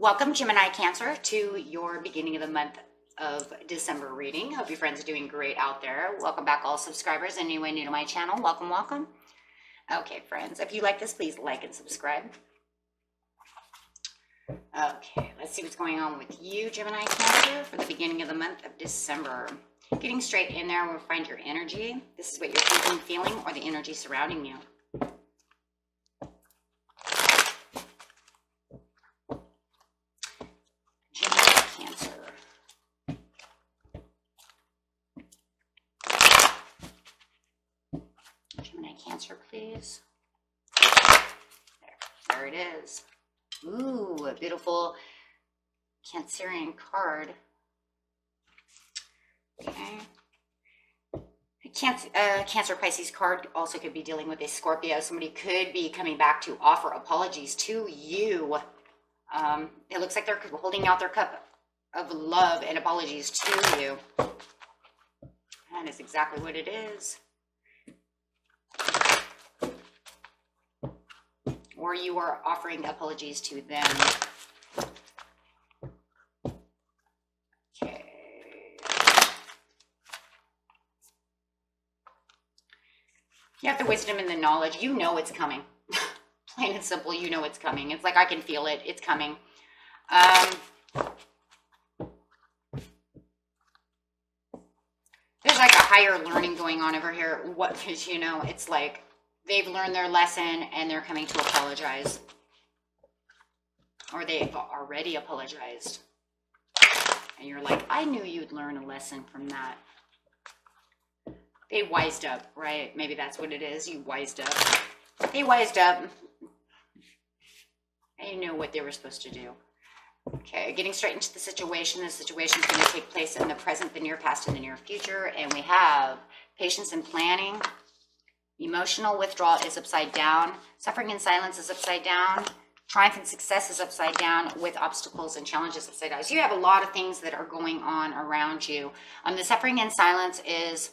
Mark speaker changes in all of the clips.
Speaker 1: Welcome, Gemini Cancer, to your beginning of the month of December reading. Hope your friends are doing great out there. Welcome back, all subscribers. Anyone new to my channel, welcome, welcome. Okay, friends, if you like this, please like and subscribe. Okay, let's see what's going on with you, Gemini Cancer, for the beginning of the month of December. Getting straight in there, we'll find your energy. This is what you're thinking, feeling, or the energy surrounding you. Gemini Cancer. Please. There, there it is. Ooh, a beautiful Cancerian card. Okay. Cancer, uh, Cancer Pisces card also could be dealing with a Scorpio. Somebody could be coming back to offer apologies to you. Um, it looks like they're holding out their cup of love and apologies to you. That is exactly what it is. Or you are offering apologies to them. Okay. You have the wisdom and the knowledge. You know it's coming. Plain and simple, you know it's coming. It's like I can feel it. It's coming. Um, there's like a higher learning going on over here. What, because you know, it's like they've learned their lesson and they're coming to apologize. Or they've already apologized. And you're like, I knew you'd learn a lesson from that. They wised up, right? Maybe that's what it is. You wised up. They wised up. They knew what they were supposed to do. Okay, getting straight into the situation. The situation is going to take place in the present, the near past, and the near future. And we have patience and planning. Emotional withdrawal is upside down. Suffering in silence is upside down. Triumph and success is upside down with obstacles and challenges upside down. So you have a lot of things that are going on around you. Um, the suffering in silence is,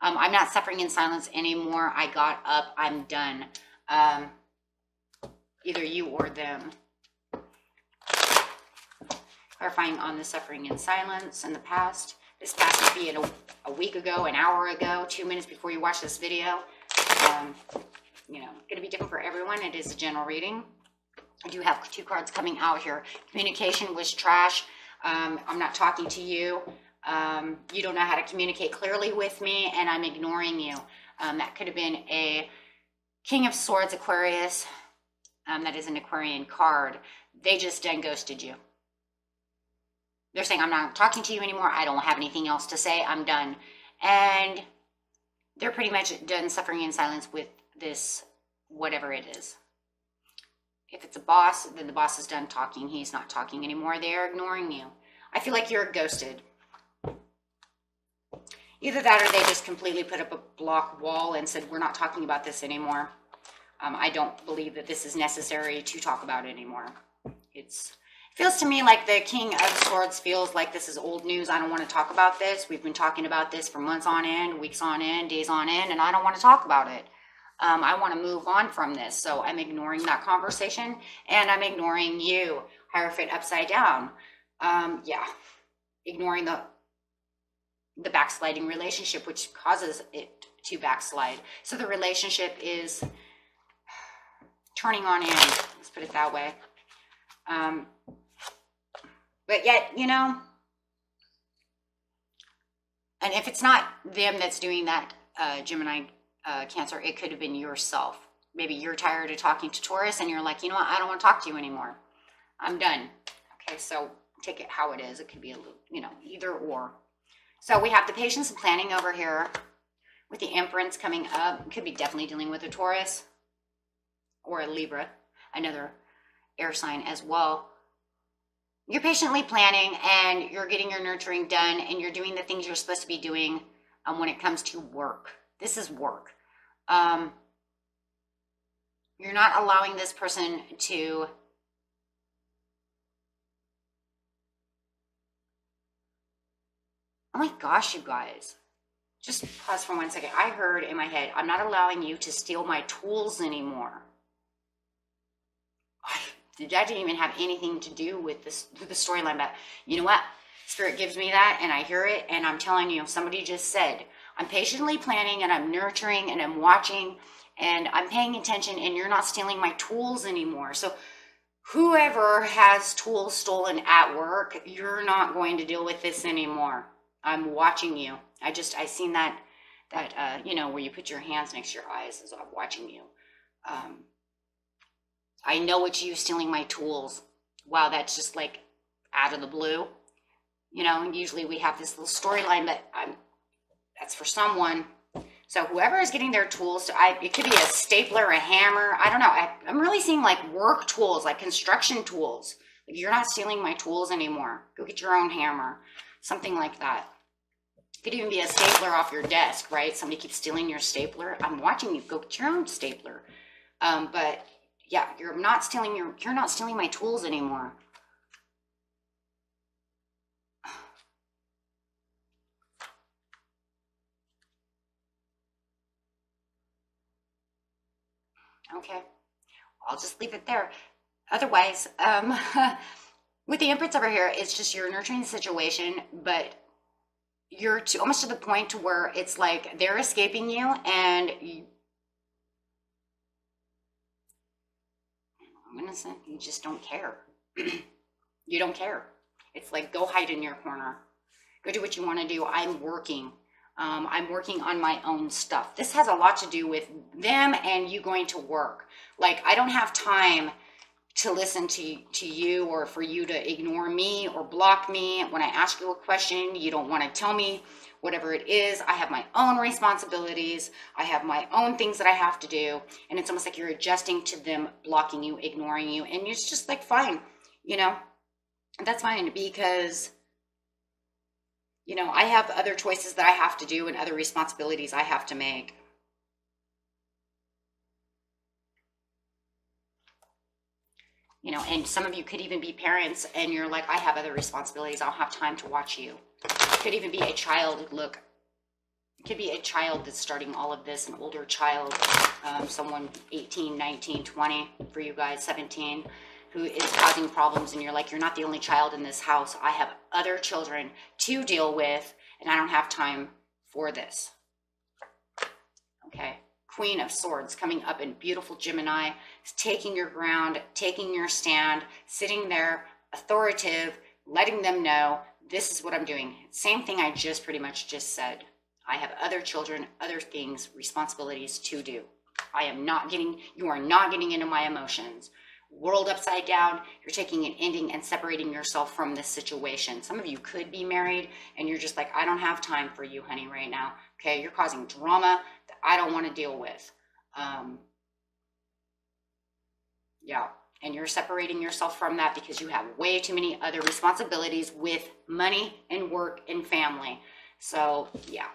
Speaker 1: um, I'm not suffering in silence anymore. I got up. I'm done. Um, either you or them. Clarifying on the suffering in silence in the past. This past could be a, a week ago, an hour ago, two minutes before you watch this video. Um, you know, going to be different for everyone. It is a general reading. I do have two cards coming out here. Communication was trash. Um, I'm not talking to you. Um, you don't know how to communicate clearly with me, and I'm ignoring you. Um, that could have been a King of Swords Aquarius. Um, that is an Aquarian card. They just done ghosted you. They're saying, I'm not talking to you anymore. I don't have anything else to say. I'm done. And they're pretty much done suffering in silence with this, whatever it is. If it's a boss, then the boss is done talking. He's not talking anymore. They're ignoring you. I feel like you're ghosted. Either that or they just completely put up a block wall and said, we're not talking about this anymore. Um, I don't believe that this is necessary to talk about anymore. It's it feels to me like the King of Swords feels like this is old news. I don't want to talk about this. We've been talking about this for months on end, weeks on end, days on end, and I don't want to talk about it. Um, I want to move on from this. So I'm ignoring that conversation and I'm ignoring you. Hierophant upside down. Um, yeah, ignoring the the backsliding relationship, which causes it to backslide. So the relationship is turning on end. Let's put it that way. Um, but yet, you know, and if it's not them that's doing that, uh, Gemini uh, Cancer, it could have been yourself. Maybe you're tired of talking to Taurus and you're like, you know what, I don't want to talk to you anymore. I'm done. Okay, so take it how it is. It could be a little, you know, either or. So we have the patience and planning over here with the Empress coming up. Could be definitely dealing with a Taurus or a Libra, another air sign as well. You're patiently planning and you're getting your nurturing done and you're doing the things you're supposed to be doing um, when it comes to work. This is work. Um, you're not allowing this person to Oh my gosh, you guys. Just pause for one second. I heard in my head, I'm not allowing you to steal my tools anymore. That didn't even have anything to do with this with the storyline. But you know what? Spirit gives me that, and I hear it, and I'm telling you, somebody just said, I'm patiently planning, and I'm nurturing, and I'm watching, and I'm paying attention, and you're not stealing my tools anymore. So whoever has tools stolen at work, you're not going to deal with this anymore. I'm watching you. I just I seen that that uh, you know where you put your hands next to your eyes as I'm watching you. Um, I know it's you stealing my tools. Wow, that's just like out of the blue. You know, and usually we have this little storyline, but I'm that's for someone. So whoever is getting their tools, I, it could be a stapler, a hammer. I don't know. I, I'm really seeing like work tools, like construction tools. Like you're not stealing my tools anymore. Go get your own hammer, something like that. It could even be a stapler off your desk, right? Somebody keeps stealing your stapler. I'm watching you. Go get your own stapler. Um, but yeah, you're not stealing your. You're not stealing my tools anymore. Okay, I'll just leave it there. Otherwise, um, with the inputs over here, it's just you're nurturing the situation, but you're to almost to the point to where it's like they're escaping you and you, Gonna you just don't care. you don't care. It's like go hide in your corner. Go do what you want to do. I'm working. Um, I'm working on my own stuff. This has a lot to do with them and you going to work. Like I don't have time to listen to, to you or for you to ignore me or block me. When I ask you a question, you don't want to tell me whatever it is. I have my own responsibilities. I have my own things that I have to do. And it's almost like you're adjusting to them blocking you, ignoring you. And it's just like, fine, you know, that's fine because, you know, I have other choices that I have to do and other responsibilities I have to make. You know, and some of you could even be parents and you're like, I have other responsibilities. I'll have time to watch you. Could even be a child. Look, could be a child that's starting all of this, an older child, um, someone 18, 19, 20, for you guys, 17, who is causing problems. And you're like, you're not the only child in this house. I have other children to deal with, and I don't have time for this. Okay. Queen of Swords coming up in beautiful Gemini, taking your ground, taking your stand, sitting there, authoritative, letting them know this is what I'm doing. Same thing I just pretty much just said. I have other children, other things, responsibilities to do. I am not getting, you are not getting into my emotions. World upside down, you're taking an ending and separating yourself from this situation. Some of you could be married and you're just like, I don't have time for you, honey, right now. Okay, you're causing drama I don't want to deal with. Um, yeah, and you're separating yourself from that because you have way too many other responsibilities with money and work and family. So, yeah.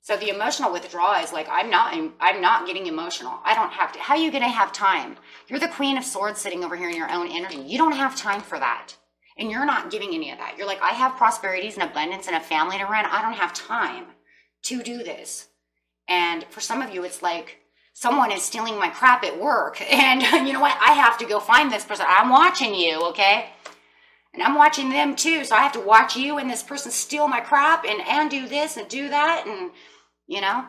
Speaker 1: So the emotional withdrawal is like I'm not I'm not getting emotional. I don't have to. How are you going to have time? You're the queen of swords sitting over here in your own energy. You don't have time for that. And you're not giving any of that. You're like I have prosperities and abundance and a family to run. I don't have time to do this. And for some of you, it's like someone is stealing my crap at work. And you know what? I have to go find this person. I'm watching you, okay? And I'm watching them too. So I have to watch you and this person steal my crap and, and do this and do that. And, you know,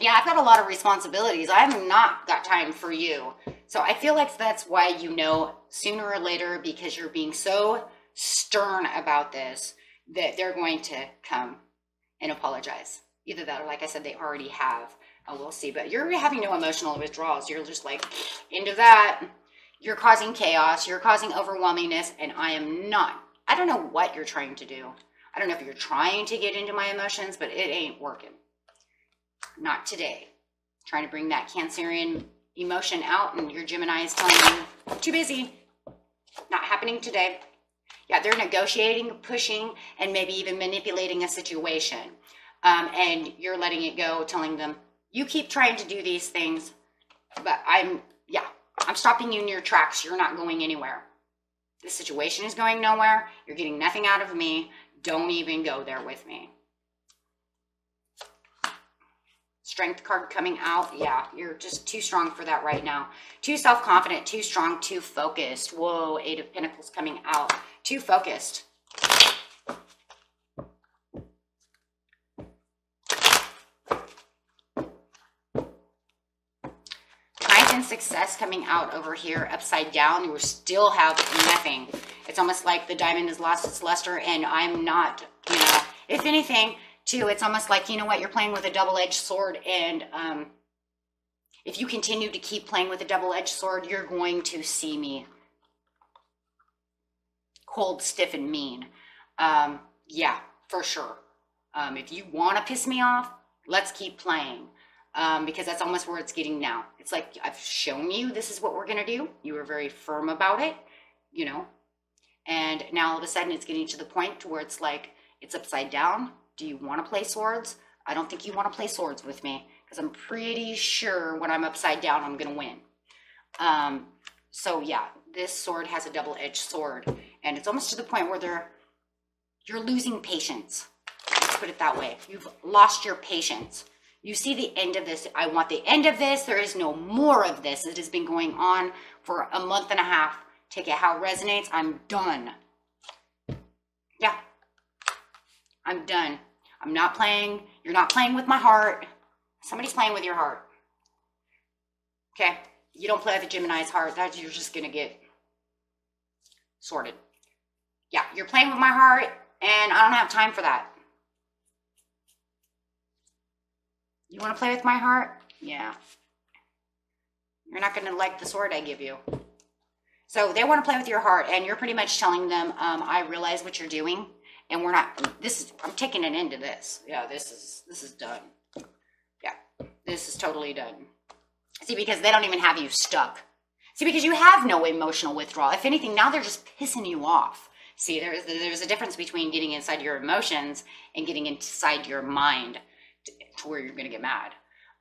Speaker 1: yeah, I've got a lot of responsibilities. I have not got time for you. So I feel like that's why you know sooner or later because you're being so stern about this that they're going to come and apologize. Either that or, like I said, they already have. Oh, we'll see. But you're having no emotional withdrawals. You're just like, into that. You're causing chaos. You're causing overwhelmingness. And I am not. I don't know what you're trying to do. I don't know if you're trying to get into my emotions, but it ain't working. Not today. Trying to bring that Cancerian emotion out, and your Gemini is telling you, too busy. Not happening today. Yeah, they're negotiating, pushing, and maybe even manipulating a situation. Um, and you're letting it go, telling them, you keep trying to do these things, but I'm, yeah, I'm stopping you in your tracks. You're not going anywhere. The situation is going nowhere. You're getting nothing out of me. Don't even go there with me. Strength card coming out. Yeah, you're just too strong for that right now. Too self-confident, too strong, too focused. Whoa, Eight of Pentacles coming out. Too focused. Success coming out over here upside down. You still have nothing. It's almost like the diamond has lost its luster and I'm not, you know, if anything, too, it's almost like, you know what, you're playing with a double-edged sword and um, if you continue to keep playing with a double-edged sword, you're going to see me cold, stiff, and mean. Um, yeah, for sure. Um, if you want to piss me off, let's keep playing. Um, because that's almost where it's getting now. It's like, I've shown you this is what we're going to do. You were very firm about it, you know. And now all of a sudden it's getting to the point to where it's like, it's upside down. Do you want to play swords? I don't think you want to play swords with me because I'm pretty sure when I'm upside down, I'm going to win. Um, so yeah, this sword has a double-edged sword and it's almost to the point where they're, you're losing patience. Let's put it that way. You've lost your patience. You see the end of this. I want the end of this. There is no more of this. It has been going on for a month and a half. Take it how it resonates. I'm done. Yeah. I'm done. I'm not playing. You're not playing with my heart. Somebody's playing with your heart. Okay? You don't play with a Gemini's heart. That you're just going to get sorted. Yeah, you're playing with my heart, and I don't have time for that. You want to play with my heart? Yeah. You're not going to like the sword I give you. So they want to play with your heart, and you're pretty much telling them, um, I realize what you're doing, and we're not, this is, I'm taking an end to this. Yeah, this is, this is done. Yeah, this is totally done. See, because they don't even have you stuck. See, because you have no emotional withdrawal. If anything, now they're just pissing you off. See, there's, there's a difference between getting inside your emotions and getting inside your mind to where you're going to get mad.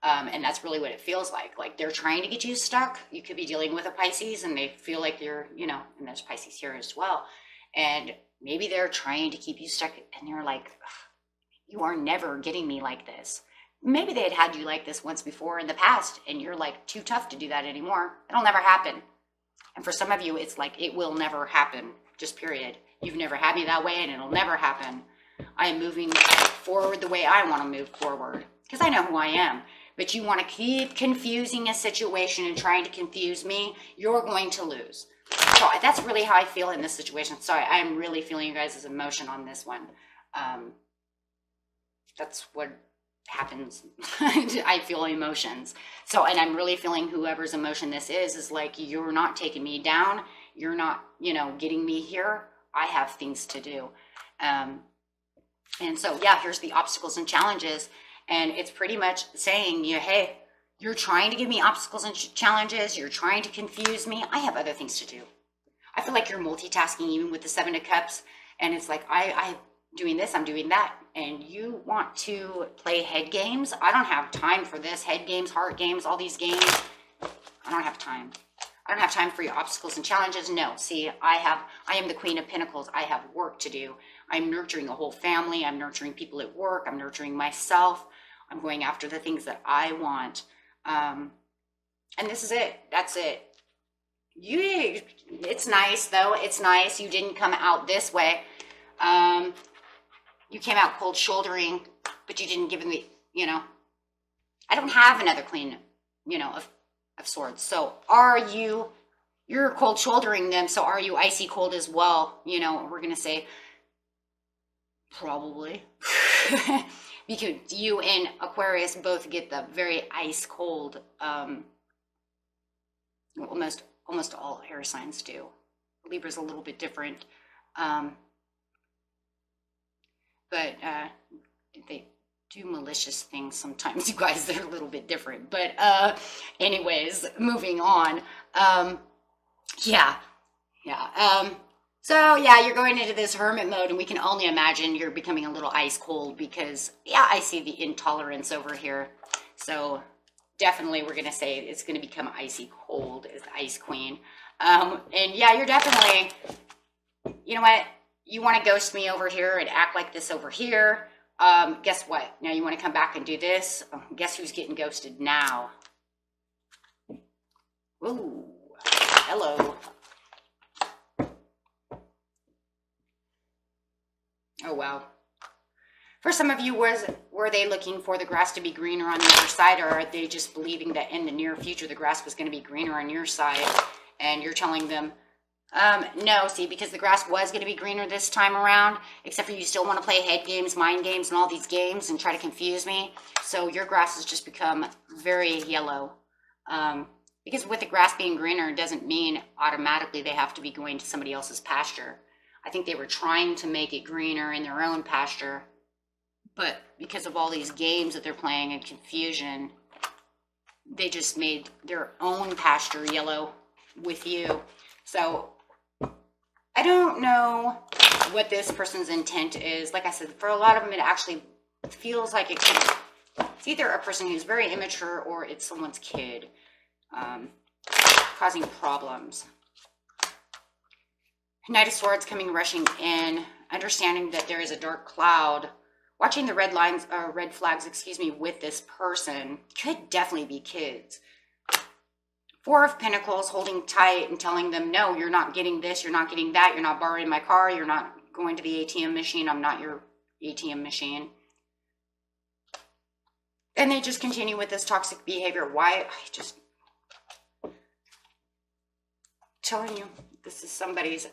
Speaker 1: Um, and that's really what it feels like. Like they're trying to get you stuck. You could be dealing with a Pisces and they feel like you're, you know, and there's Pisces here as well. And maybe they're trying to keep you stuck and they're like, you are never getting me like this. Maybe they had had you like this once before in the past and you're like too tough to do that anymore. It'll never happen. And for some of you, it's like it will never happen, just period. You've never had me that way and it'll never happen. I am moving forward the way I want to move forward because I know who I am. But you want to keep confusing a situation and trying to confuse me, you're going to lose. So that's really how I feel in this situation. Sorry, I'm really feeling you guys' emotion on this one. Um, that's what happens. I feel emotions. So, and I'm really feeling whoever's emotion this is, is like, you're not taking me down. You're not, you know, getting me here. I have things to do. Um, and so, yeah, here's the obstacles and challenges. And it's pretty much saying, you, hey, you're trying to give me obstacles and ch- challenges. You're trying to confuse me. I have other things to do. I feel like you're multitasking even with the Seven of Cups. And it's like, I, I'm doing this, I'm doing that. And you want to play head games. I don't have time for this. Head games, heart games, all these games. I don't have time. I don't have time for your obstacles and challenges. No, see, I have, I am the queen of pentacles. I have work to do. I'm nurturing a whole family. I'm nurturing people at work. I'm nurturing myself. I'm going after the things that I want. Um, and this is it. That's it. You, it's nice though. It's nice. You didn't come out this way. Um, you came out cold shouldering, but you didn't give me, you know, I don't have another queen, you know, of, of swords. So are you, you're cold shouldering them. So are you icy cold as well? You know, we're going to say probably because you and Aquarius both get the very ice cold, um, almost, almost all air signs do. Libra's a little bit different. Um, but uh, they do malicious things sometimes, you guys. They're a little bit different. But, uh, anyways, moving on. Um, yeah, yeah. Um, so, yeah, you're going into this hermit mode, and we can only imagine you're becoming a little ice cold because, yeah, I see the intolerance over here. So, definitely, we're going to say it's going to become icy cold as the ice queen. Um, and yeah, you're definitely, you know what? you want to ghost me over here and act like this over here. Um, guess what? Now you want to come back and do this? Oh, guess who's getting ghosted now? Ooh, hello. Oh wow. For some of you, was were they looking for the grass to be greener on the other side, or are they just believing that in the near future the grass was going to be greener on your side, and you're telling them, um, no, see, because the grass was going to be greener this time around, except for you still want to play head games, mind games, and all these games and try to confuse me. So your grass has just become very yellow. Um, because with the grass being greener doesn't mean automatically they have to be going to somebody else's pasture. I think they were trying to make it greener in their own pasture, but because of all these games that they're playing and confusion, they just made their own pasture yellow with you. So I don't know what this person's intent is. Like I said, for a lot of them, it actually feels like it could, it's either a person who's very immature or it's someone's kid um, causing problems. Knight of Swords coming rushing in, understanding that there is a dark cloud. Watching the red lines, uh, red flags, excuse me, with this person could definitely be kids. Four of Pentacles holding tight and telling them, no, you're not getting this, you're not getting that, you're not borrowing my car, you're not going to the ATM machine, I'm not your ATM machine. And they just continue with this toxic behavior. Why? I just telling you, this is somebody's.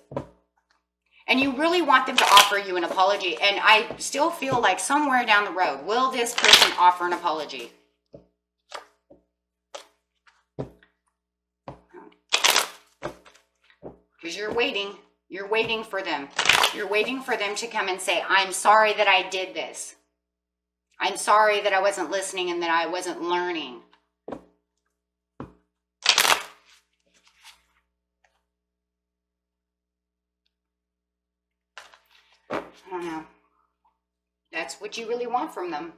Speaker 1: And you really want them to offer you an apology. And I still feel like somewhere down the road, will this person offer an apology? because you're waiting. You're waiting for them. You're waiting for them to come and say, I'm sorry that I did this. I'm sorry that I wasn't listening and that I wasn't learning. That's what you really want from them.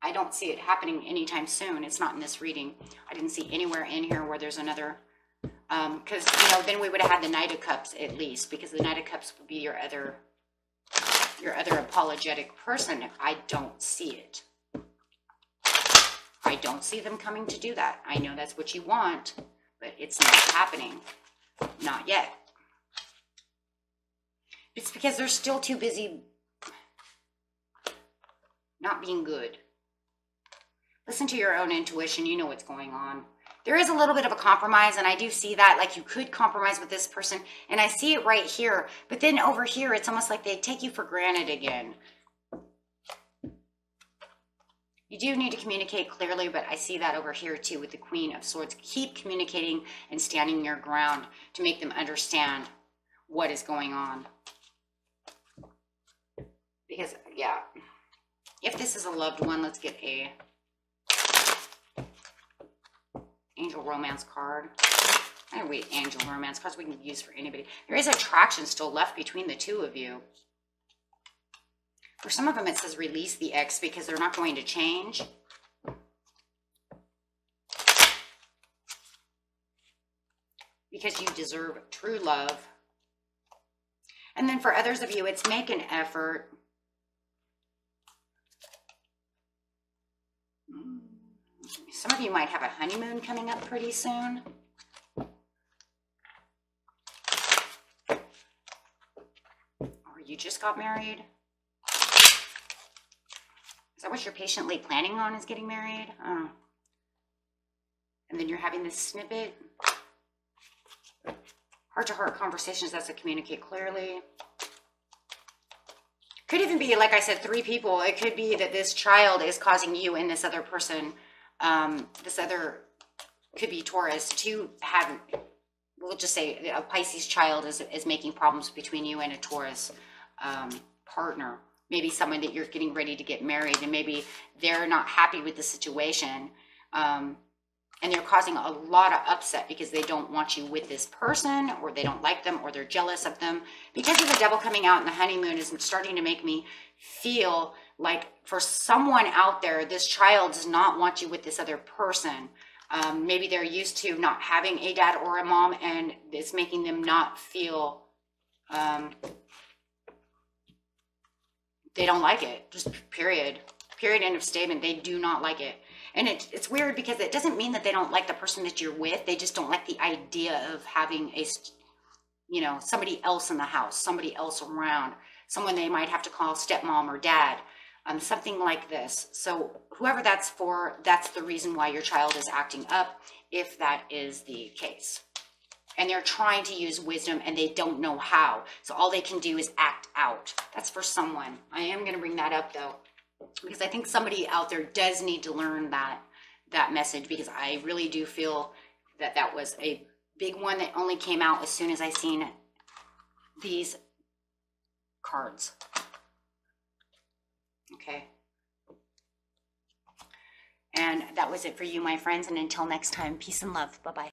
Speaker 1: I don't see it happening anytime soon. It's not in this reading. I didn't see anywhere in here where there's another because um, you know then we would have had the Knight of Cups at least, because the Knight of Cups would be your other your other apologetic person. I don't see it. I don't see them coming to do that. I know that's what you want, but it's not happening. Not yet. It's because they're still too busy not being good. Listen to your own intuition. You know what's going on there is a little bit of a compromise and i do see that like you could compromise with this person and i see it right here but then over here it's almost like they take you for granted again you do need to communicate clearly but i see that over here too with the queen of swords keep communicating and standing your ground to make them understand what is going on because yeah if this is a loved one let's get a angel romance card. I wait, angel romance cards we can use for anybody. There is attraction still left between the two of you. For some of them, it says release the ex because they're not going to change. Because you deserve true love. And then for others of you, it's make an effort Some of you might have a honeymoon coming up pretty soon. Or you just got married. Is that what you're patiently planning on is getting married? Oh. And then you're having this snippet. Heart-to-heart -heart conversations that's to communicate clearly. Could even be, like I said, three people. It could be that this child is causing you and this other person um, this other could be Taurus to have, we'll just say a Pisces child is, is making problems between you and a Taurus um, partner. Maybe someone that you're getting ready to get married and maybe they're not happy with the situation. Um, and they're causing a lot of upset because they don't want you with this person or they don't like them or they're jealous of them because of the devil coming out in the honeymoon is starting to make me feel like for someone out there, this child does not want you with this other person. Um, maybe they're used to not having a dad or a mom, and it's making them not feel um, they don't like it. Just period. Period. End of statement. They do not like it. And it, it's weird because it doesn't mean that they don't like the person that you're with. They just don't like the idea of having a, you know, somebody else in the house, somebody else around, someone they might have to call stepmom or dad, um, something like this. So whoever that's for, that's the reason why your child is acting up, if that is the case and they're trying to use wisdom and they don't know how. So all they can do is act out. That's for someone. I am going to bring that up though because I think somebody out there does need to learn that that message because I really do feel that that was a big one that only came out as soon as I seen these cards. Okay. And that was it for you, my friends. And until next time, peace and love. Bye bye.